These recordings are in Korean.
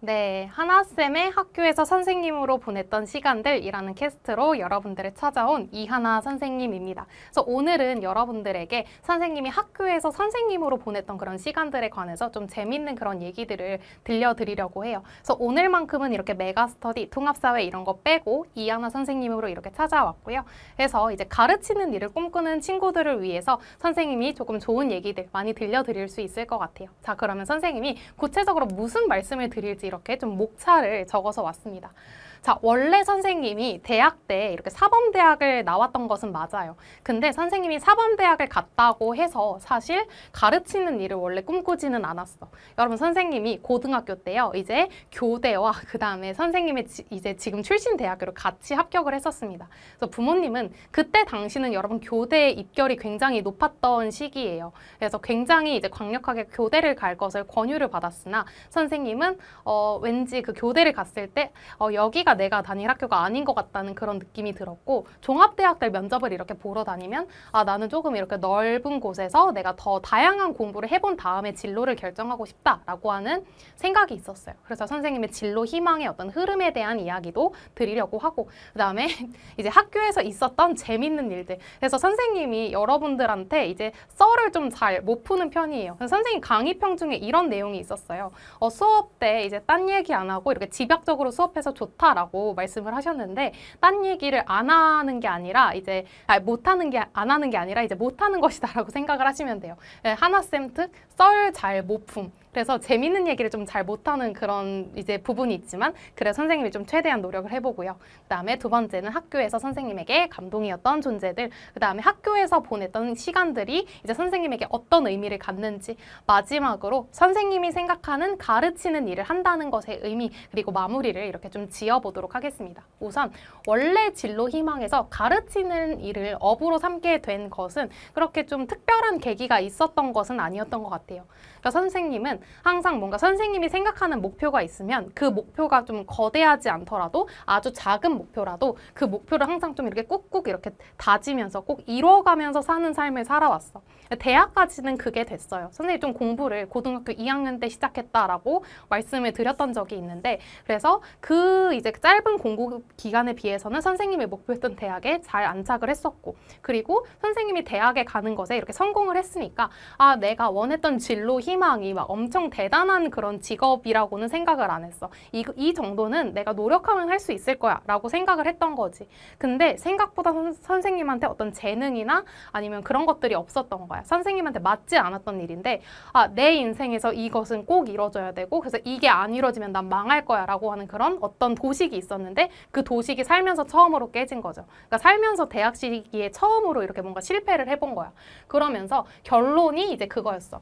네, 하나쌤의 학교에서 선생님으로 보냈던 시간들이라는 캐스트로 여러분들을 찾아온 이하나 선생님입니다. 그래서 오늘은 여러분들에게 선생님이 학교에서 선생님으로 보냈던 그런 시간들에 관해서 좀 재밌는 그런 얘기들을 들려드리려고 해요. 그래서 오늘만큼은 이렇게 메가스터디, 통합사회 이런 거 빼고 이하나 선생님으로 이렇게 찾아왔고요. 그래서 이제 가르치는 일을 꿈꾸는 친구들을 위해서 선생님이 조금 좋은 얘기들 많이 들려드릴 수 있을 것 같아요. 자, 그러면 선생님이 구체적으로 무슨 말씀을 드릴지 이렇게 좀 목차를 적어서 왔습니다. 자, 원래 선생님이 대학 때 이렇게 사범대학을 나왔던 것은 맞아요. 근데 선생님이 사범대학을 갔다고 해서 사실 가르치는 일을 원래 꿈꾸지는 않았어. 여러분 선생님이 고등학교 때요. 이제 교대와 그 다음에 선생님의 지, 이제 지금 출신 대학으로 같이 합격을 했었습니다. 그래서 부모님은 그때 당시는 여러분 교대 입결이 굉장히 높았던 시기예요. 그래서 굉장히 이제 강력하게 교대를 갈 것을 권유를 받았으나 선생님은 어, 왠지 그 교대를 갔을 때 어, 여기가 내가 다닐 학교가 아닌 것 같다는 그런 느낌이 들었고 종합대학들 면접을 이렇게 보러 다니면 아 나는 조금 이렇게 넓은 곳에서 내가 더 다양한 공부를 해본 다음에 진로를 결정하고 싶다라고 하는 생각이 있었어요. 그래서 선생님의 진로 희망의 어떤 흐름에 대한 이야기도 드리려고 하고 그다음에 이제 학교에서 있었던 재밌는 일들. 그래서 선생님이 여러분들한테 이제 썰을 좀 잘 못 푸는 편이에요. 선생님 강의평 중에 이런 내용이 있었어요. 어, 수업 때 이제 딴 얘기 안 하고 이렇게 집약적으로 수업해서 좋다 라고 말씀을 하셨는데 딴 얘기를 안 하는 게 아니라 이제 아, 못 하는 게 안 하는 게 아니라 이제 못 하는 것이다 라고 생각을 하시면 돼요. 네, 하나쌤 특 썰잘 못품. 그래서 재밌는 얘기를 좀 잘 못하는 그런 이제 부분이 있지만 그래 선생님이 좀 최대한 노력을 해보고요. 그 다음에 두 번째는 학교에서 선생님에게 감동이었던 존재들 그 다음에 학교에서 보냈던 시간들이 이제 선생님에게 어떤 의미를 갖는지 마지막으로 선생님이 생각하는 가르치는 일을 한다는 것의 의미 그리고 마무리를 이렇게 좀 지어보도록 하겠습니다. 우선 원래 진로 희망에서 가르치는 일을 업으로 삼게 된 것은 그렇게 좀 특별한 계기가 있었던 것은 아니었던 것 같아요. 그러니까 선생님은 항상 뭔가 선생님이 생각하는 목표가 있으면 그 목표가 좀 거대하지 않더라도 아주 작은 목표라도 그 목표를 항상 좀 이렇게 꾹꾹 이렇게 다지면서 꼭 이뤄가면서 사는 삶을 살아왔어. 대학까지는 그게 됐어요. 선생님 좀 공부를 고등학교 2학년 때 시작했다라고 말씀을 드렸던 적이 있는데 그래서 그 이제 짧은 공부 기간에 비해서는 선생님이 목표했던 대학에 잘 안착을 했었고 그리고 선생님이 대학에 가는 것에 이렇게 성공을 했으니까 아 내가 원했던 진로 희망이 막 엄청 대단한 그런 직업이라고는 생각을 안 했어. 이, 이 정도는 내가 노력하면 할 수 있을 거야 라고 생각을 했던 거지. 근데 생각보다 선, 선생님한테 어떤 재능이나 아니면 그런 것들이 없었던 거야. 선생님한테 맞지 않았던 일인데 아, 내 인생에서 이것은 꼭 이뤄져야 되고 그래서 이게 안 이뤄지면 난 망할 거야 라고 하는 그런 어떤 도식이 있었는데 그 도식이 살면서 처음으로 깨진 거죠. 그러니까 살면서 대학 시기에 처음으로 이렇게 뭔가 실패를 해본 거야. 그러면서 결론이 이제 그거였어.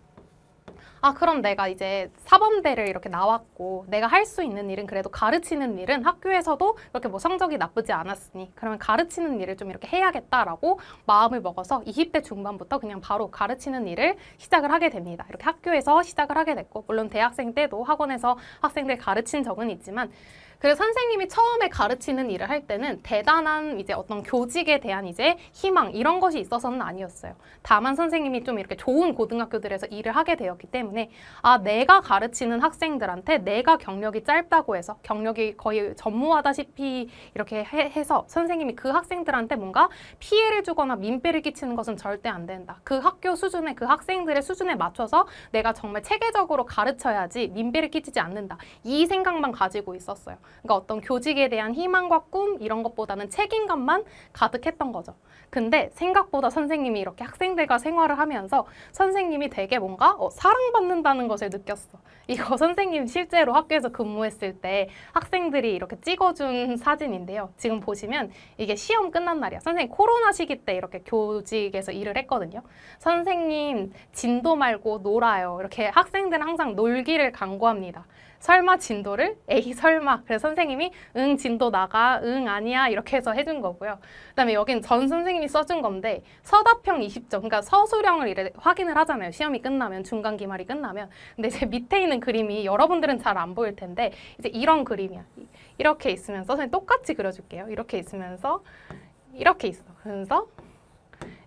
아 그럼 내가 이제 사범대를 이렇게 나왔고 내가 할 수 있는 일은 그래도 가르치는 일은 학교에서도 이렇게 뭐 성적이 나쁘지 않았으니 그러면 가르치는 일을 좀 이렇게 해야겠다라고 마음을 먹어서 20대 중반부터 그냥 바로 가르치는 일을 시작을 하게 됩니다. 이렇게 학교에서 시작을 하게 됐고 물론 대학생 때도 학원에서 학생들 가르친 적은 있지만 그래서 선생님이 처음에 가르치는 일을 할 때는 대단한 이제 어떤 교직에 대한 이제 희망 이런 것이 있어서는 아니었어요. 다만 선생님이 좀 이렇게 좋은 고등학교들에서 일을 하게 되었기 때문에 아 내가 가르치는 학생들한테 내가 경력이 짧다고 해서 경력이 거의 전무하다시피 이렇게 해, 해서 선생님이 그 학생들한테 뭔가 피해를 주거나 민폐를 끼치는 것은 절대 안 된다. 그 학교 수준에 그 학생들의 수준에 맞춰서 내가 정말 체계적으로 가르쳐야지 민폐를 끼치지 않는다. 이 생각만 가지고 있었어요. 그러니까 어떤 교직에 대한 희망과 꿈 이런 것보다는 책임감만 가득했던 거죠. 근데 생각보다 선생님이 이렇게 학생들과 생활을 하면서 선생님이 되게 뭔가 어, 사랑받는다는 것을 느꼈어. 이거 선생님 실제로 학교에서 근무했을 때 학생들이 이렇게 찍어준 사진인데요. 지금 보시면 이게 시험 끝난 날이야. 선생님 코로나 시기 때 이렇게 교직에서 일을 했거든요. 선생님 진도 말고 놀아요. 이렇게 학생들은 항상 놀기를 강구합니다. 설마 진도를? 에이 설마. 그래서 선생님이 응 진도 나가, 응 아니야 이렇게 해서 해준 거고요. 그다음에 여긴 전 선생님이 써준 건데 서답형 20점, 그러니까 서술형을 이래 확인을 하잖아요. 시험이 끝나면 중간 기말이 끝나면. 근데 이제 밑에 있는 그림이 여러분들은 잘 안 보일 텐데 이제 이런 그림이야. 이렇게 있으면서 선생님 똑같이 그려줄게요. 이렇게 있으면서 이렇게 있어. 그래서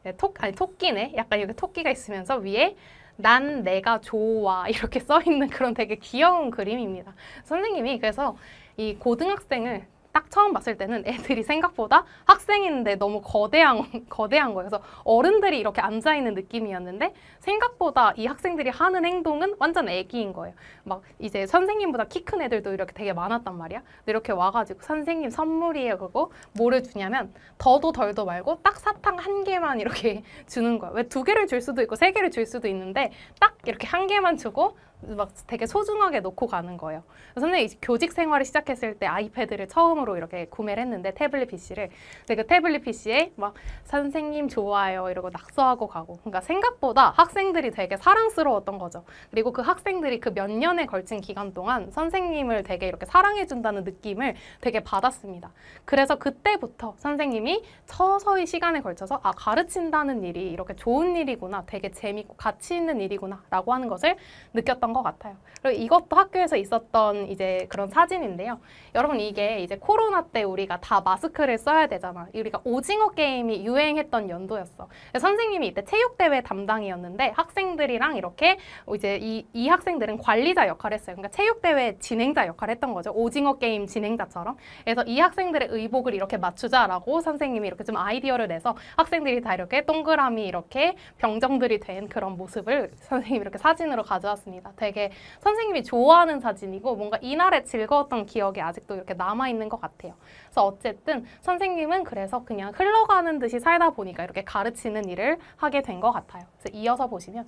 네, 토, 아니 토끼네. 약간 여기 토끼가 있으면서 위에 난 내가 좋아 이렇게 써 있는 그런 되게 귀여운 그림입니다. 선생님이 그래서 이 고등학생을 딱 처음 봤을 때는 애들이 생각보다 학생인데 너무 거대한 거대한 거예요. 그래서 어른들이 이렇게 앉아 있는 느낌이었는데 생각보다 이 학생들이 하는 행동은 완전 애기인 거예요. 막 이제 선생님보다 키 큰 애들도 이렇게 되게 많았단 말이야. 이렇게 와가지고 선생님 선물이에요. 그거 뭐를 주냐면 더도 덜도 말고 딱 사탕 한 개만 이렇게 주는 거야. 왜 두 개를 줄 수도 있고 세 개를 줄 수도 있는데 딱 이렇게 한 개만 주고 막 되게 소중하게 놓고 가는 거예요. 선생님이 교직 생활을 시작했을 때 아이패드를 처음으로 이렇게 구매를 했는데 태블릿 PC를 근데 그 태블릿 PC에 막 선생님 좋아요 이러고 낙서하고 가고 그러니까 생각보다 학생들이 되게 사랑스러웠던 거죠. 그리고 그 학생들이 그 몇 년에 걸친 기간 동안 선생님을 되게 이렇게 사랑해 준다는 느낌을 되게 받았습니다. 그래서 그때부터 선생님이 서서히 시간에 걸쳐서 아 가르친다는 일이 이렇게 좋은 일이구나 되게 재밌고 가치 있는 일이구나 라고 하는 것을 느꼈던 것 같아요. 그리고 이것도 학교에서 있었던 이제 그런 사진인데요. 여러분 이게 이제 코로나 때 우리가 다 마스크를 써야 되잖아. 우리가 오징어 게임이 유행했던 연도였어. 선생님이 이때 체육대회 담당이었는데 학생들이랑 이렇게 이제 이, 이 학생들은 관리자 역할을 했어요. 그러니까 체육대회 진행자 역할을 했던 거죠. 오징어 게임 진행자처럼. 그래서 이 학생들의 의복을 이렇게 맞추자라고 선생님이 이렇게 좀 아이디어를 내서 학생들이 다 이렇게 동그라미 이렇게 병정들이 된 그런 모습을 선생님이 이렇게 사진으로 가져왔습니다. 되게 선생님이 좋아하는 사진이고 뭔가 이날의 즐거웠던 기억이 아직도 이렇게 남아있는 것 같아요. 그래서 어쨌든 선생님은 그래서 그냥 흘러가는 듯이 살다 보니까 이렇게 가르치는 일을 하게 된 것 같아요. 그래서 이어서 보시면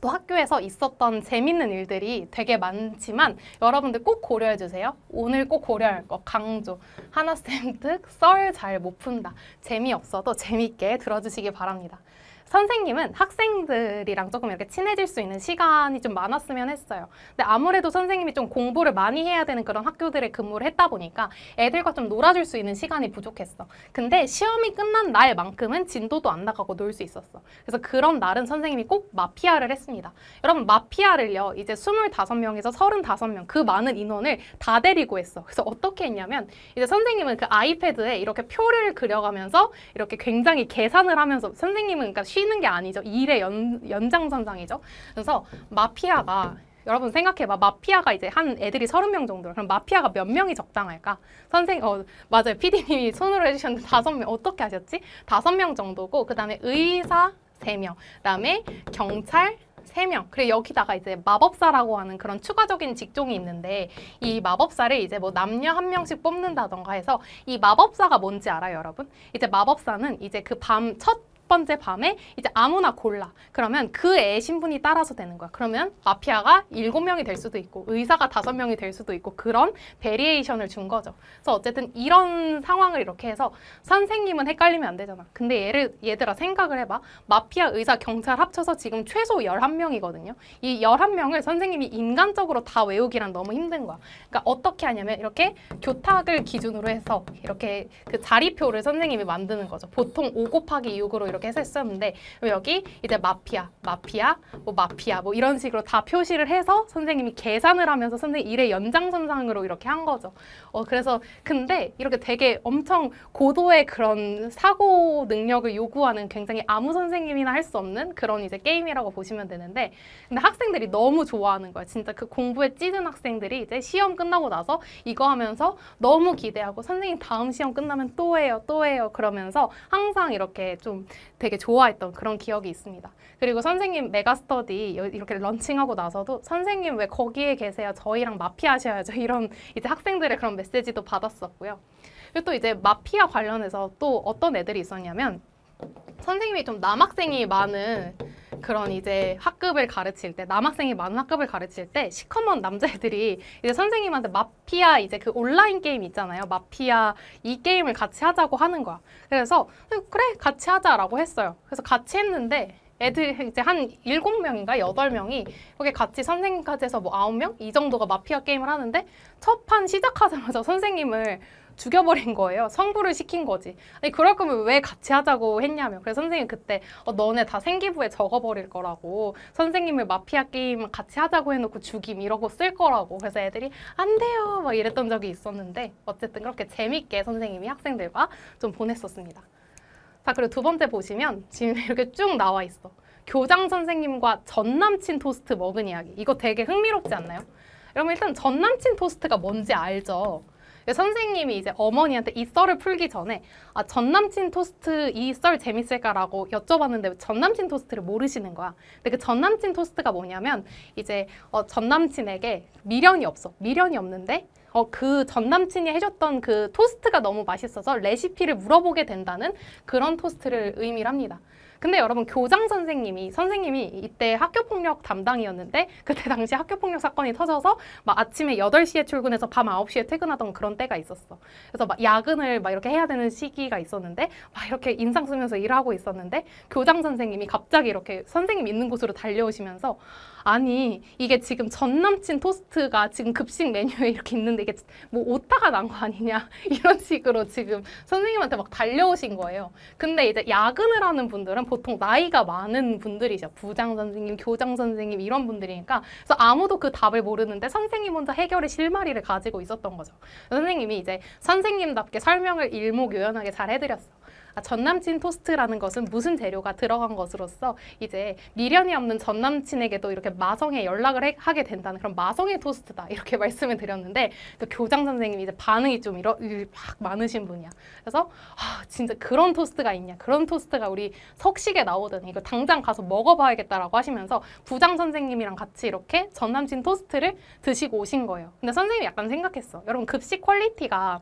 또 학교에서 있었던 재밌는 일들이 되게 많지만 여러분들 꼭 고려해 주세요. 오늘 꼭 고려할 거 강조. 하나쌤 특썰잘 못 푼다. 재미없어도 재밌게 들어주시기 바랍니다. 선생님은 학생들이랑 조금 이렇게 친해질 수 있는 시간이 좀 많았으면 했어요. 근데 아무래도 선생님이 좀 공부를 많이 해야 되는 그런 학교들에 근무를 했다 보니까 애들과 좀 놀아줄 수 있는 시간이 부족했어. 근데 시험이 끝난 날만큼은 진도도 안 나가고 놀 수 있었어. 그래서 그런 날은 선생님이 꼭 마피아를 했습니다. 여러분 마피아를요. 이제 25명에서 35명 그 많은 인원을 다 데리고 했어. 그래서 어떻게 했냐면 이제 선생님은 그 아이패드에 이렇게 표를 그려가면서 이렇게 굉장히 계산을 하면서 선생님은 그러니까 쉬는 게 아니죠. 일의 연, 연장선상이죠. 그래서 마피아가 여러분 생각해봐. 마피아가 이제 한 애들이 서른 명 정도. 그럼 마피아가 몇 명이 적당할까? 선생, 어, 맞아요. PD님이 손으로 해주셨는데 다섯 명. 어떻게 하셨지? 다섯 명 정도고, 그 다음에 의사 세 명. 그 다음에 경찰 세명 그리고 여기다가 이제 마법사라고 하는 그런 추가적인 직종이 있는데 이 마법사를 이제 뭐 남녀 한 명씩 뽑는다던가 해서 이 마법사가 뭔지 알아요, 여러분? 이제 마법사는 이제 그 밤 첫 번째 밤에 이제 아무나 골라. 그러면 그애 신분이 따라서 되는 거야. 그러면 마피아가 일곱 명이 될 수도 있고 의사가 다섯 명이 될 수도 있고 그런 variation을 준 거죠. 그래서 어쨌든 이런 상황을 이렇게 해서 선생님은 헷갈리면 안 되잖아. 근데 얘를 얘들아 생각을 해봐. 마피아, 의사, 경찰 합쳐서 지금 최소 열한 명이거든요이 열한 명을 선생님이 인간적으로 다 외우기란 너무 힘든 거야. 그러니까 어떻게 하냐면 이렇게 교탁을 기준으로 해서 이렇게 그 자리표를 선생님이 만드는 거죠. 보통 5 곱하기 6으로 이렇게 해서 했었는데 여기 이제 마피아, 마피아, 뭐 마피아 뭐 이런 식으로 다 표시를 해서 선생님이 계산을 하면서 선생님 일의 연장선상으로 이렇게 한 거죠. 어 그래서 근데 이렇게 되게 엄청 고도의 그런 사고 능력을 요구하는 굉장히 아무 선생님이나 할 수 없는 그런 이제 게임이라고 보시면 되는데 근데 학생들이 너무 좋아하는 거예요. 진짜 그 공부에 찌든 학생들이 이제 시험 끝나고 나서 이거 하면서 너무 기대하고 선생님 다음 시험 끝나면 또 해요, 또 해요 그러면서 항상 이렇게 좀 되게 좋아했던 그런 기억이 있습니다. 그리고 선생님 메가스터디 이렇게 런칭하고 나서도 선생님 왜 거기에 계세요? 저희랑 마피아셔야죠. 이런 이제 학생들의 그런 메시지도 받았었고요. 그리고 또 이제 마피아 관련해서 또 어떤 애들이 있었냐면 선생님이 좀 남학생이 많은 그런 이제 학급을 가르칠 때 남학생이 많은 학급을 가르칠 때 시커먼 남자애들이 이제 선생님한테 마피아 이제 그 온라인 게임 있잖아요. 마피아 이 게임을 같이 하자고 하는 거야. 그래서 그래 같이 하자라고 했어요. 그래서 같이 했는데 애들 이제 한 일곱 명인가 여덟 명이 거기 같이 선생님까지 해서 뭐 아홉 명 이 정도가 마피아 게임을 하는데 첫 판 시작하자마자 선생님을 죽여버린 거예요. 성부를 시킨 거지. 아니 그럴 거면 왜 같이 하자고 했냐며. 그래서 선생님 그때 어, 너네 다 생기부에 적어버릴 거라고. 선생님을 마피아 게임 같이 하자고 해놓고 죽임 이러고 쓸 거라고. 그래서 애들이 안 돼요 막 이랬던 적이 있었는데 어쨌든 그렇게 재밌게 선생님이 학생들과 좀 보냈었습니다. 자 그리고 두 번째 보시면 지금 이렇게 쭉 나와 있어. 교장 선생님과 전 남친 토스트 먹은 이야기. 이거 되게 흥미롭지 않나요? 여러분 일단 전 남친 토스트가 뭔지 알죠? 선생님이 이제 어머니한테 이 썰을 풀기 전에 아, 전 남친 토스트 이 썰 재밌을까라고 여쭤봤는데 왜전 남친 토스트를 모르시는 거야. 근데 그 전 남친 토스트가 뭐냐면 이제 어, 전 남친에게 미련이 없어. 미련이 없는데 어, 그 전 남친이 해줬던 그 토스트가 너무 맛있어서 레시피를 물어보게 된다는 그런 토스트를 의미를 합니다. 근데 여러분 교장 선생님이 선생님이 이때 학교 폭력 담당이었는데 그때 당시 학교 폭력 사건이 터져서 막 아침에 8시에 출근해서 밤 9시에 퇴근하던 그런 때가 있었어. 그래서 막 야근을 막 이렇게 해야 되는 시기가 있었는데 막 이렇게 인상 쓰면서 일하고 있었는데 교장 선생님이 갑자기 이렇게 선생님 있는 곳으로 달려오시면서 아니 이게 지금 전 남친 토스트가 지금 급식 메뉴에 이렇게 있는데 이게 뭐 오타가 난 거 아니냐 이런 식으로 지금 선생님한테 막 달려오신 거예요. 근데 이제 야근을 하는 분들 은 보통 나이가 많은 분들이죠. 부장 선생님, 교장 선생님 이런 분들이니까 그래서 아무도 그 답을 모르는데 선생님 혼자 해결의 실마리를 가지고 있었던 거죠. 선생님이 이제 선생님답게 설명을 일목요연하게 잘 해드렸어. 아, 전남친 토스트라는 것은 무슨 재료가 들어간 것으로서 이제 미련이 없는 전남친에게도 이렇게 마성에 연락을 해, 하게 된다는 그런 마성의 토스트다 이렇게 말씀을 드렸는데 그 교장 선생님이 이제 반응이 좀 이러 막 많으신 분이야. 그래서 아 진짜 그런 토스트가 있냐 그런 토스트가 우리 석식에 나오더니 이거 당장 가서 먹어봐야겠다라고 하시면서 부장 선생님이랑 같이 이렇게 전남친 토스트를 드시고 오신 거예요. 근데 선생님이 약간 생각했어. 여러분 급식 quality가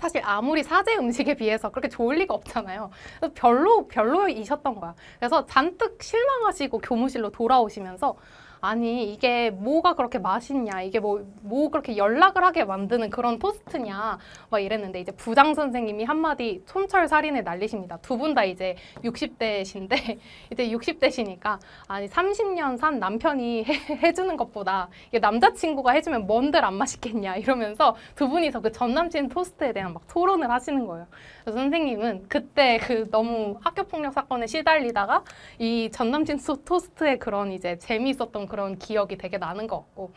사실 아무리 사제 음식에 비해서 그렇게 좋을 리가 없잖아요. 별로 별로이셨던 거야. 그래서 잔뜩 실망하시고 교무실로 돌아오시면서 아니 이게 뭐가 그렇게 맛있냐 이게 뭐, 뭐 그렇게 연락을 하게 만드는 그런 토스트냐 막 이랬는데 이제 부장 선생님이 한마디 촌철살인을 날리십니다. 두 분 다 이제 60대신데 이제 60대시니까 아니 30년 산 남편이 해, 주는 것보다 이게 남자친구가 해주면 뭔들 안 맛있겠냐 이러면서 두 분이서 그 전남친 토스트에 대한 막 토론을 하시는 거예요. 그래서 선생님은 그때 그 너무 학교 폭력 사건에 시달리다가 이 전남친 토스트의 그런 이제 재미있었던 그런 기억이 되게 나는 것 같고.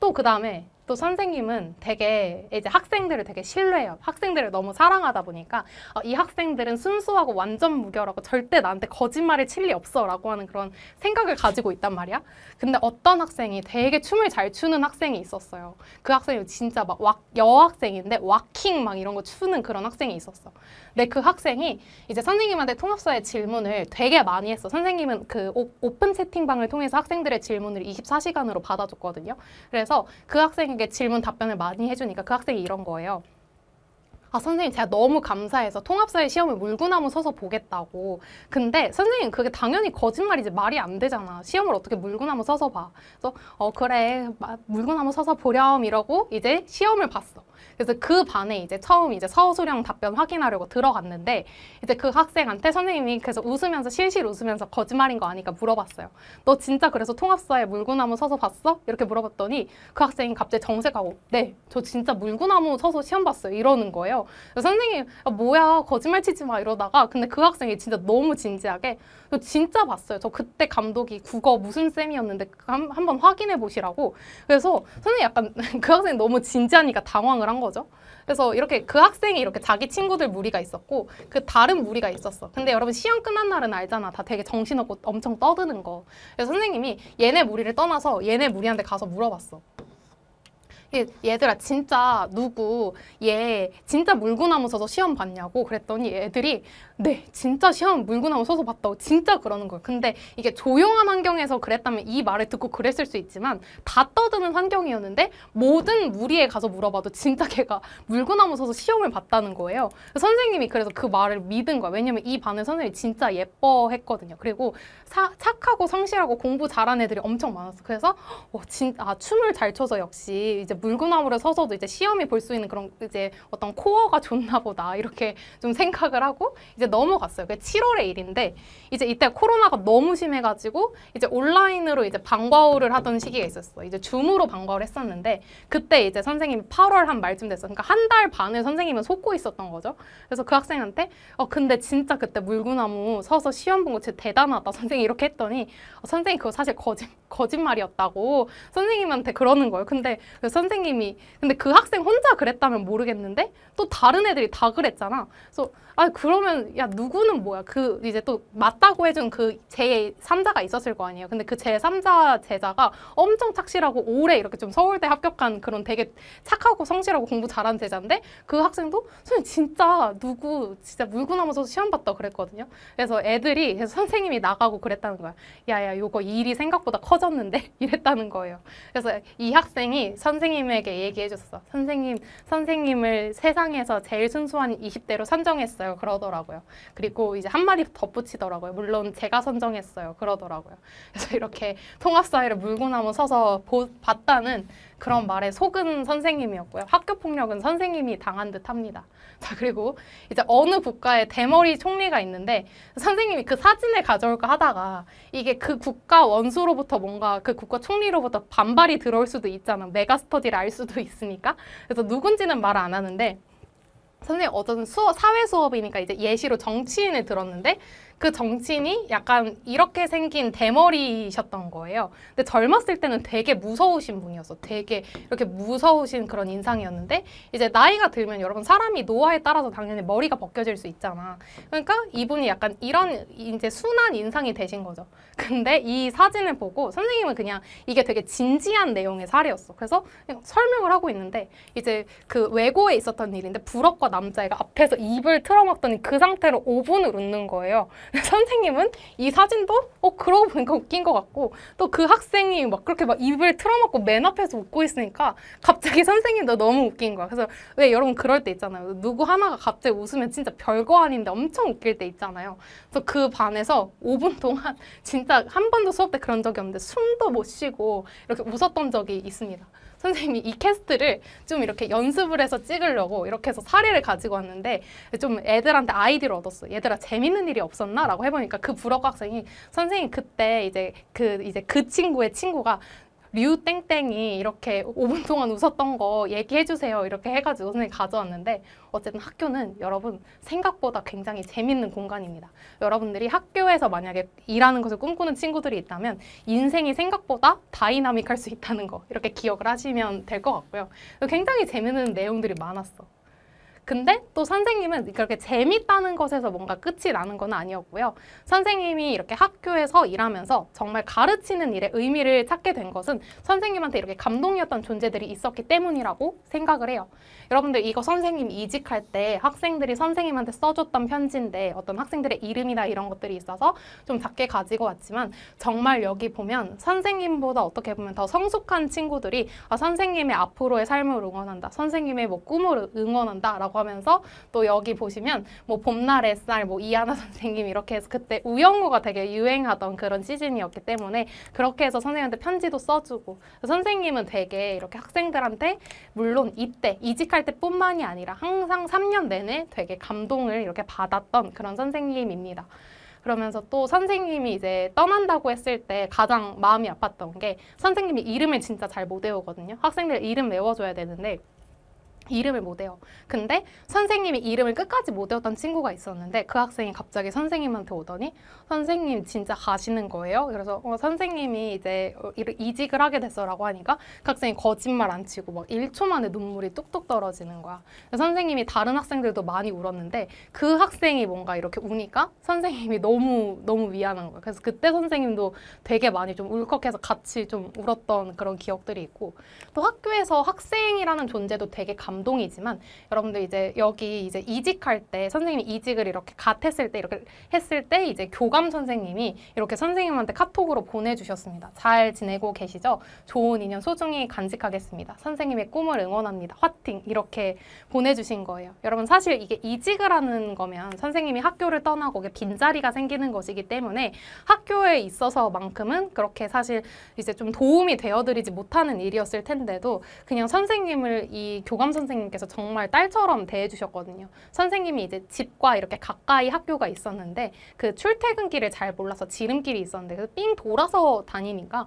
또 그 다음에 또 선생님은 되게 이제 학생들을 되게 신뢰해요. 학생들을 너무 사랑하다 보니까 어, 이 학생들은 순수하고 완전 무결하고 절대 나한테 거짓말을 칠 리 없어라고 하는 그런 생각을 가지고 있단 말이야. 근데 어떤 학생이 되게 춤을 잘 추는 학생이 있었어요. 그 학생이 진짜 막 왁, 여학생인데 왁킹 막 이런 거 추는 그런 학생이 있었어. 근데 그 학생이 이제 선생님한테 통합사의 질문을 되게 많이 했어. 선생님은 그 오, 오픈 채팅방을 통해서 학생들의 질문을 24시간으로 받아줬거든요. 그래서 그 학생이 학생에게 질문 답변을 많이 해주니까 그 학생이 이런 거예요. 아 선생님 제가 너무 감사해서 통합사회 시험을 물구나무 서서 보겠다고. 근데 선생님 그게 당연히 거짓말이지 말이 안 되잖아. 시험을 어떻게 물구나무 서서 봐. 그래서 어 그래. 물구나무 서서 보렴. 이러고 이제 시험을 봤어 그래서 그 반에 이제 처음 이제 서술형 답변 확인하려고 들어갔는데 이제 그 학생한테 선생님이 그래서 웃으면서 실실 웃으면서 거짓말인 거 아니까 물어봤어요. 너 진짜 그래서 통합사에 물구나무 서서 봤어? 이렇게 물어봤더니 그 학생이 갑자기 정색하고 네, 저 진짜 물구나무 서서 시험 봤어요. 이러는 거예요. 선생님 아, 뭐야 거짓말 치지 마 이러다가 근데 그 학생이 진짜 너무 진지하게 저 진짜 봤어요. 저 그때 감독이 국어 무슨 쌤이었는데 한, 한번 확인해 보시라고 그래서 선생님 약간 그 학생이 너무 진지하니까 당황을 한 거죠. 그래서 이렇게 그 학생이 이렇게 자기 친구들 무리가 있었고 그 다른 무리가 있었어. 근데 여러분 시험 끝난 날은 알잖아. 다 되게 정신없고 엄청 떠드는 거. 그래서 선생님이 얘네 무리를 떠나서 얘네 무리한테 가서 물어봤어. 얘들아 진짜 누구 얘 진짜 물구나무 서서 시험 봤냐고 그랬더니 애들이 네 진짜 시험 물구나무 서서 봤다고 진짜 그러는 거예요. 근데 이게 조용한 환경에서 그랬다면 이 말을 듣고 그랬을 수 있지만 다 떠드는 환경이었는데 모든 무리에 가서 물어봐도 진짜 걔가 물구나무 서서 시험을 봤다는 거예요. 선생님이 그래서 그 말을 믿은 거야. 왜냐면 이 반을 선생님이 진짜 예뻐했거든요. 그리고 사, 착하고 성실하고 공부 잘하는 애들이 엄청 많았어. 그래서 어, 진, 아 춤을 잘 춰서 역시 이제 물구나무를 서서도 이제 시험이 볼 수 있는 그런 이제 어떤 코어가 좋나 보다. 이렇게 좀 생각을 하고 이제 넘어갔어요. 그게 7월의 일인데 이제 이때 코로나가 너무 심해가지고 이제 온라인으로 이제 방과후를 하던 시기가 있었어. 이제 줌으로 방과후를 했었는데 그때 이제 선생님이 8월 한 말쯤 됐어. 그러니까 한 달 반을 선생님은 속고 있었던 거죠. 그래서 그 학생한테 어 근데 진짜 그때 물구나무 서서 시험 본 거 진짜 대단하다. 선생님이 이렇게 했더니 어, 선생님 그거 사실 거짓 거짓말이었다고 선생님한테 그러는 거예요. 근데 그 선, 선생님이 근데 그 학생 혼자 그랬다면 모르겠는데 또 다른 애들이 다 그랬잖아. 그래서 아 그러면 야 누구는 뭐야 그 이제 또 맞다고 해준 그 제 3자가 있었을 거 아니에요. 근데 그 제 3자 제자가 엄청 착실하고 오래 이렇게 좀 서울대 합격한 그런 되게 착하고 성실하고 공부 잘하는 제자인데 그 학생도 선생님 진짜 누구 진짜 물구나무 서서 시험 봤다 그랬거든요. 그래서 애들이 그래서 선생님이 나가고 그랬다는 거야. 야야 요거 일이 생각보다 커졌는데 이랬다는 거예요. 그래서 이 학생이 선생님에게 얘기해 줬어. 선생님 선생님을 세상에서 제일 순수한 20대로 선정했어요. 그러더라고요. 그리고 이제 한 마디 덧붙이더라고요. 물론 제가 선정했어요. 그러더라고요. 그래서 이렇게 통합사회를 물구나무 서서 보, 봤다는 그런 말에 속은 선생님이었고요. 학교 폭력은 선생님이 당한 듯 합니다. 자, 그리고 이제 어느 국가에 대머리 총리가 있는데 선생님이 그 사진을 가져올까 하다가 이게 그 국가 원수로부터 뭔가 그 국가 총리로부터 반발이 들어올 수도 있잖아. 메가스터디를 알 수도 있으니까. 그래서 누군지는 말 안 하는데 선생님 어떤 수업, 사회 수업이니까 이제 예시로 정치인을 들었는데 그 정치인이 약간 이렇게 생긴 대머리셨던 거예요. 근데 젊었을 때는 되게 무서우신 분이었어. 되게 이렇게 무서우신 그런 인상이었는데 이제 나이가 들면 여러분 사람이 노화에 따라서 당연히 머리가 벗겨질 수 있잖아. 그러니까 이분이 약간 이런 이제 순한 인상이 되신 거죠. 근데 이 사진을 보고 선생님은 그냥 이게 되게 진지한 내용의 사례였어. 그래서 설명을 하고 있는데 이제 그 외고에 있었던 일인데 불어과 남자애가 앞에서 입을 틀어막더니 그 상태로 5분을 웃는 거예요. 선생님은 이 사진도 어 그러고 보니까 웃긴 것 같고 또 그 학생이 막 그렇게 막 입을 틀어막고 맨 앞에서 웃고 있으니까 갑자기 선생님도 너무 웃긴 거야. 그래서 왜 여러분 그럴 때 있잖아요. 누구 하나가 갑자기 웃으면 진짜 별거 아닌데 엄청 웃길 때 있잖아요. 그래서 그 반에서 5분 동안 진짜 한 번도 수업 때 그런 적이 없는데 숨도 못 쉬고 이렇게 웃었던 적이 있습니다. 선생님이 이 캐스트를 좀 이렇게 연습을 해서 찍으려고 이렇게 해서 사례를 가지고 왔는데 좀 애들한테 아이디를 얻었어. 얘들아 재밌는 일이 없었나? 라고 해보니까 그 불어과 학생이 선생님 그때 이제 그 이제 그 친구의 친구가 류 땡땡이 이렇게 5분 동안 웃었던 거 얘기해 주세요. 이렇게 해가지고 선생님이 가져왔는데 어쨌든 학교는 여러분 생각보다 굉장히 재밌는 공간입니다. 여러분들이 학교에서 만약에 일하는 것을 꿈꾸는 친구들이 있다면 인생이 생각보다 다이나믹할 수 있다는 거 이렇게 기억을 하시면 될 것 같고요. 굉장히 재밌는 내용들이 많았어. 근데 또 선생님은 그렇게 재밌다는 것에서 뭔가 끝이 나는 건 아니었고요. 선생님이 이렇게 학교에서 일하면서 정말 가르치는 일에 의미를 찾게 된 것은 선생님한테 이렇게 감동이었던 존재들이 있었기 때문이라고 생각을 해요. 여러분들 이거 선생님 이직할 때 학생들이 선생님한테 써줬던 편지인데 어떤 학생들의 이름이나 이런 것들이 있어서 좀 작게 가지고 왔지만 정말 여기 보면 선생님보다 어떻게 보면 더 성숙한 친구들이 아, 선생님의 앞으로의 삶을 응원한다. 선생님의 뭐 꿈을 응원한다. 라고 하면서 또 여기 보시면 뭐 봄날 햇살 뭐 이하나 선생님 이렇게 해서 그때 우영우가 되게 유행하던 그런 시즌이었기 때문에 그렇게 해서 선생님한테 편지도 써주고 선생님은 되게 이렇게 학생들한테 물론 이때 이직할 때뿐만이 아니라 항상 3년 내내 되게 감동을 이렇게 받았던 그런 선생님입니다. 그러면서 또 선생님이 이제 떠난다고 했을 때 가장 마음이 아팠던 게 선생님이 이름을 진짜 잘 못 외우거든요. 학생들 이름 외워줘야 되는데 이름을 못 외워. 근데 선생님이 이름을 끝까지 못 외웠던 친구가 있었는데 그 학생이 갑자기 선생님한테 오더니 선생님 진짜 가시는 거예요? 그래서 어, 선생님이 이제 어, 이직을 하게 됐어라고 하니까 그 학생이 거짓말 안 치고 막 1초 만에 눈물이 뚝뚝 떨어지는 거야. 선생님이 다른 학생들도 많이 울었는데 그 학생이 뭔가 이렇게 우니까 선생님이 너무 너무 미안한 거야. 그래서 그때 선생님도 되게 많이 좀 울컥해서 같이 좀 울었던 그런 기억들이 있고 또 학교에서 학생이라는 존재도 되게 감 감동이지만 여러분들 이제 여기 이제 이직할 때 선생님이 이직을 이렇게 갓 했을 때 이렇게 했을 때 이제 교감 선생님이 이렇게 선생님한테 카톡으로 보내주셨습니다. 잘 지내고 계시죠? 좋은 인연 소중히 간직하겠습니다. 선생님의 꿈을 응원합니다. 화팅 이렇게 보내주신 거예요. 여러분 사실 이게 이직을 하는 거면 선생님이 학교를 떠나고 빈자리가 생기는 것이기 때문에 학교에 있어서만큼은 그렇게 사실 이제 좀 도움이 되어드리지 못하는 일이었을 텐데도 그냥 선생님을 이 교감 선생님 선생님께서 정말 딸처럼 대해주셨거든요. 선생님이 이제 집과 이렇게 가까이 학교가 있었는데 그 출퇴근길을 잘 몰라서 지름길이 있었는데 그래서 삥 돌아서 다니니까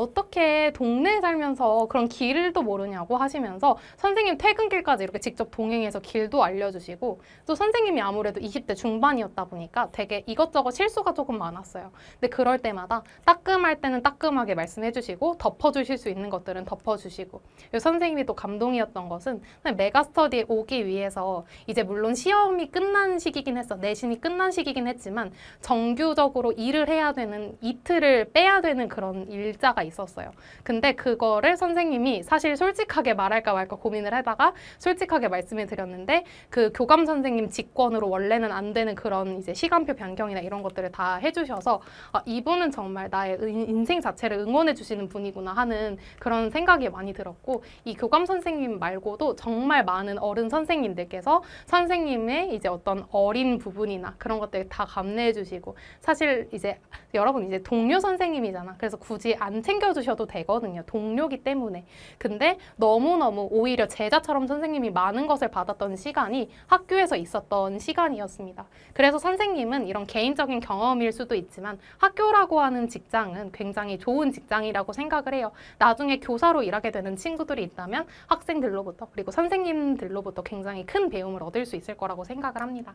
어떻게 동네에 살면서 그런 길도 모르냐고 하시면서 선생님 퇴근길까지 이렇게 직접 동행해서 길도 알려주시고 또 선생님이 아무래도 20대 중반이었다 보니까 되게 이것저것 실수가 조금 많았어요. 근데 그럴 때마다 따끔할 때는 따끔하게 말씀해 주시고 덮어주실 수 있는 것들은 덮어주시고 그리고 선생님이 또 감동이었던 것은 메가스터디에 오기 위해서 이제 물론 시험이 끝난 시기긴 했어 내신이 끝난 시기긴 했지만 정규적으로 일을 해야 되는 이틀을 빼야 되는 그런 일자가 있었어요. 근데 그거를 선생님이 사실 솔직하게 말할까 말까 고민을 하다가 솔직하게 말씀을 드렸는데 그 교감 선생님 직권으로 원래는 안 되는 그런 이제 시간표 변경이나 이런 것들을 다 해주셔서 아, 이분은 정말 나의 인- 인생 자체를 응원해 주시는 분이구나 하는 그런 생각이 많이 들었고 이 교감 선생님 말고도 정말 많은 어른 선생님들께서 선생님의 이제 어떤 어린 부분이나 그런 것들 다 감내해 주시고 사실 이제 여러분 이제 동료 선생님이잖아. 그래서 굳이 안 챙 겨주셔도 되거든요. 동료기 때문에. 근데 너무너무 오히려 제자처럼 선생님이 많은 것을 받았던 시간이 학교에서 있었던 시간이었습니다. 그래서 선생님은 이런 개인적인 경험일 수도 있지만 학교라고 하는 직장은 굉장히 좋은 직장이라고 생각을 해요. 나중에 교사로 일하게 되는 친구들이 있다면 학생들로부터 그리고 선생님들로부터 굉장히 큰 배움을 얻을 수 있을 거라고 생각을 합니다.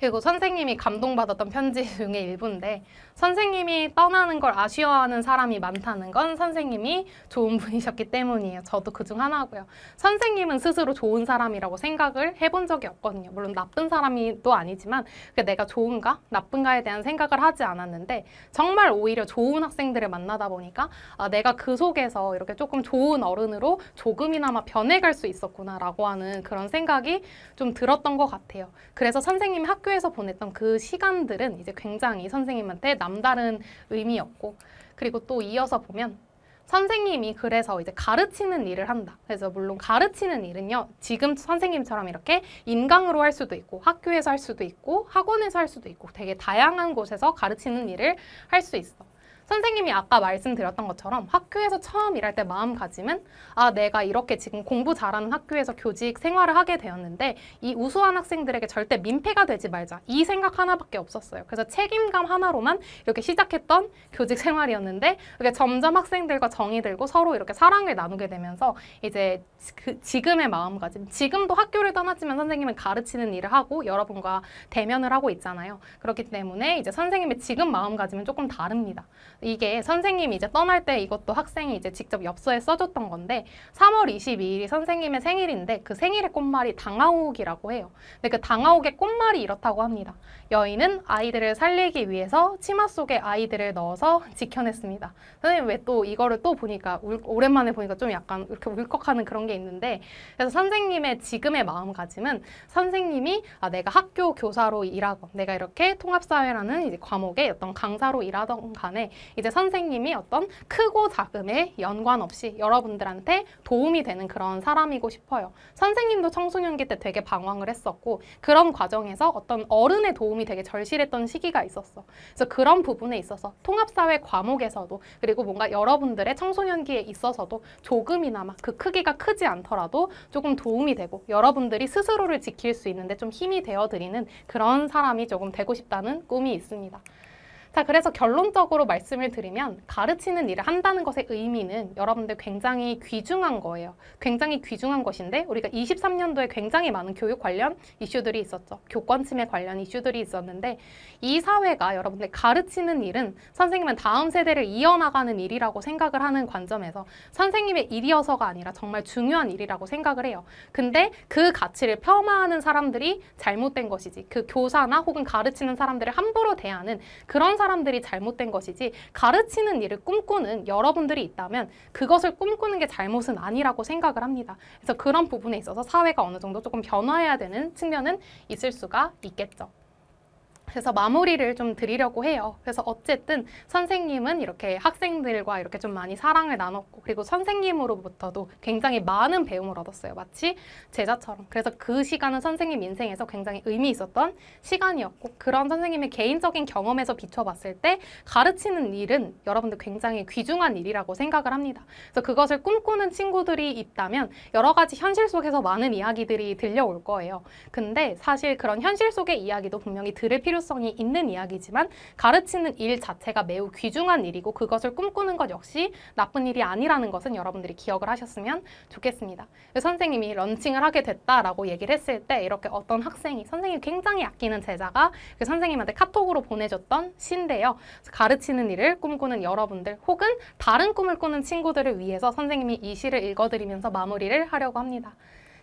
그리고 선생님이 감동받았던 편지 중에 일부인데 선생님이 떠나는 걸 아쉬워하는 사람이 많다는 건 선생님이 좋은 분이셨기 때문이에요. 저도 그 중 하나고요. 선생님은 스스로 좋은 사람이라고 생각을 해본 적이 없거든요. 물론 나쁜 사람이 또 아니지만 내가 좋은가 나쁜가에 대한 생각을 하지 않았는데 정말 오히려 좋은 학생들을 만나다 보니까 아, 내가 그 속에서 이렇게 조금 좋은 어른으로 조금이나마 변해갈 수 있었구나라고 하는 그런 생각이 좀 들었던 것 같아요. 그래서 선생님이 학교에서 보냈던 그 시간들은 이제 굉장히 선생님한테 남다른 의미였고 그리고 또 이어서 보면 선생님이 그래서 이제 가르치는 일을 한다. 그래서 물론 가르치는 일은요, 지금 선생님처럼 이렇게 인강으로 할 수도 있고, 학교에서 할 수도 있고, 학원에서 할 수도 있고, 되게 다양한 곳에서 가르치는 일을 할 수 있어. 선생님이 아까 말씀드렸던 것처럼 학교에서 처음 일할 때 마음가짐은 아 내가 이렇게 지금 공부 잘하는 학교에서 교직 생활을 하게 되었는데 이 우수한 학생들에게 절대 민폐가 되지 말자 이 생각 하나밖에 없었어요. 그래서 책임감 하나로만 이렇게 시작했던 교직 생활이었는데 이렇게 점점 학생들과 정이 들고 서로 이렇게 사랑을 나누게 되면서 이제 그 지금의 마음가짐 지금도 학교를 떠났지만 선생님은 가르치는 일을 하고 여러분과 대면을 하고 있잖아요. 그렇기 때문에 이제 선생님의 지금 마음가짐은 조금 다릅니다. 이게 선생님이 이제 떠날 때 이것도 학생이 이제 직접 엽서에 써줬던 건데 3월 22일이 선생님의 생일인데 그 생일의 꽃말이 당아옥이라고 해요. 근데 그 당아옥의 꽃말이 이렇다고 합니다. 여인은 아이들을 살리기 위해서 치마 속에 아이들을 넣어서 지켜냈습니다. 선생님 왜 또 이거를 또 보니까 울, 오랜만에 보니까 좀 약간 이렇게 울컥하는 그런 게 있는데 그래서 선생님의 지금의 마음가짐은 선생님이 아, 내가 학교 교사로 일하고 내가 이렇게 통합사회라는 이제 과목의 어떤 강사로 일하던 간에 이제 선생님이 어떤 크고 작음에 연관 없이 여러분들한테 도움이 되는 그런 사람이고 싶어요. 선생님도 청소년기 때 되게 방황을 했었고 그런 과정에서 어떤 어른의 도움이 되게 절실했던 시기가 있었어. 그래서 그런 부분에 있어서 통합사회 과목에서도 그리고 뭔가 여러분들의 청소년기에 있어서도 조금이나마 그 크기가 크지 않더라도 조금 도움이 되고 여러분들이 스스로를 지킬 수 있는데 좀 힘이 되어드리는 그런 사람이 조금 되고 싶다는 꿈이 있습니다. 자, 그래서 결론적으로 말씀을 드리면 가르치는 일을 한다는 것의 의미는 여러분들 굉장히 귀중한 거예요. 굉장히 귀중한 것인데 우리가 23년도에 굉장히 많은 교육 관련 이슈들이 있었죠. 교권 침해 관련 이슈들이 있었는데 이 사회가 여러분들 가르치는 일은 선생님은 다음 세대를 이어나가는 일이라고 생각을 하는 관점에서 선생님의 일이어서가 아니라 정말 중요한 일이라고 생각을 해요. 근데 그 가치를 폄하하는 사람들이 잘못된 것이지 그 교사나 혹은 가르치는 사람들을 함부로 대하는 그런 사람들이 잘못된 것이지 가르치는 일을 꿈꾸는 여러분들이 있다면 그것을 꿈꾸는 게 잘못은 아니라고 생각을 합니다. 그래서 그런 부분에 있어서 사회가 어느 정도 조금 변화해야 되는 측면은 있을 수가 있겠죠. 그래서 마무리를 좀 드리려고 해요. 그래서 어쨌든 선생님은 이렇게 학생들과 이렇게 좀 많이 사랑을 나눴고 그리고 선생님으로부터도 굉장히 많은 배움을 얻었어요. 마치 제자처럼. 그래서 그 시간은 선생님 인생에서 굉장히 의미 있었던 시간이었고 그런 선생님의 개인적인 경험에서 비춰봤을 때 가르치는 일은 여러분들 굉장히 귀중한 일이라고 생각을 합니다. 그래서 그것을 꿈꾸는 친구들이 있다면 여러 가지 현실 속에서 많은 이야기들이 들려올 거예요. 근데 사실 그런 현실 속의 이야기도 분명히 들을 필요성이 필요성이 있는 이야기지만 가르치는 일 자체가 매우 귀중한 일이고 그것을 꿈꾸는 것 역시 나쁜 일이 아니라는 것은 여러분들이 기억을 하셨으면 좋겠습니다. 선생님이 런칭을 하게 됐다라고 얘기를 했을 때 이렇게 어떤 학생이 선생님이 굉장히 아끼는 제자가 그 선생님한테 카톡으로 보내줬던 시인데요. 가르치는 일을 꿈꾸는 여러분들 혹은 다른 꿈을 꾸는 친구들을 위해서 선생님이 이 시를 읽어드리면서 마무리를 하려고 합니다.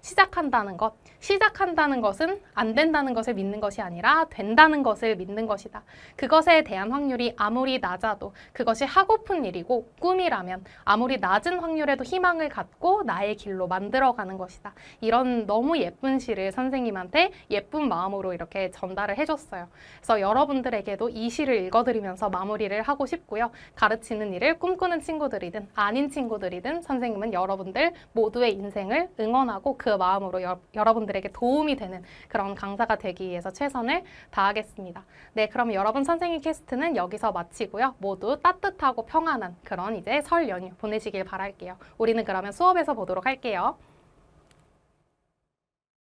시작한다는 것. 시작한다는 것은 안 된다는 것을 믿는 것이 아니라 된다는 것을 믿는 것이다. 그것에 대한 확률이 아무리 낮아도 그것이 하고픈 일이고 꿈이라면 아무리 낮은 확률에도 희망을 갖고 나의 길로 만들어가는 것이다. 이런 너무 예쁜 시를 선생님한테 예쁜 마음으로 이렇게 전달을 해줬어요. 그래서 여러분들에게도 이 시를 읽어드리면서 마무리를 하고 싶고요. 가르치는 일을 꿈꾸는 친구들이든 아닌 친구들이든 선생님은 여러분들 모두의 인생을 응원하고 그 마음으로 여, 여러분들에게 도움이 되는 그런 강사가 되기 위해서 최선을 다하겠습니다. 네, 그럼 여러분 선생님 캐스트는 여기서 마치고요. 모두 따뜻하고 평안한 그런 이제 설 연휴 보내시길 바랄게요. 우리는 그러면 수업에서 보도록 할게요.